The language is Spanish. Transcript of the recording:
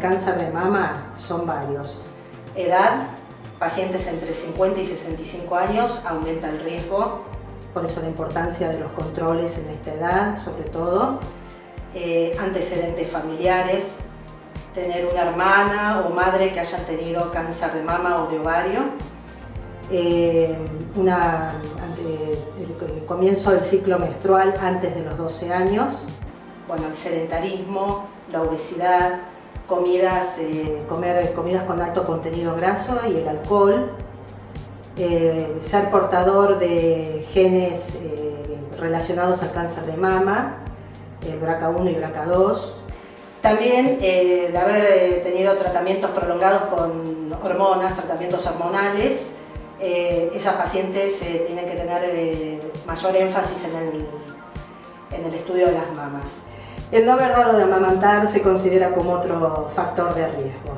cáncer de mama son varios. Edad, pacientes entre 50 y 65 años aumenta el riesgo, por eso la importancia de los controles en esta edad, sobre todo. Eh, antecedentes familiares, tener una hermana o madre que hayan tenido cáncer de mama o de ovario, eh, el, comienzo del ciclo menstrual antes de los 12 años, bueno, el sedentarismo, la obesidad, comidas, eh, comer comidas con alto contenido graso y el alcohol, eh, ser portador de genes relacionados al cáncer de mama, el BRCA1 y BRCA2, también el haber tenido tratamientos prolongados con hormonas, tratamientos hormonales, eh, esas pacientes eh, tienen que tener eh, mayor énfasis en el, en el estudio de las mamas. El no haber dado de amamantar se considera como otro factor de riesgo.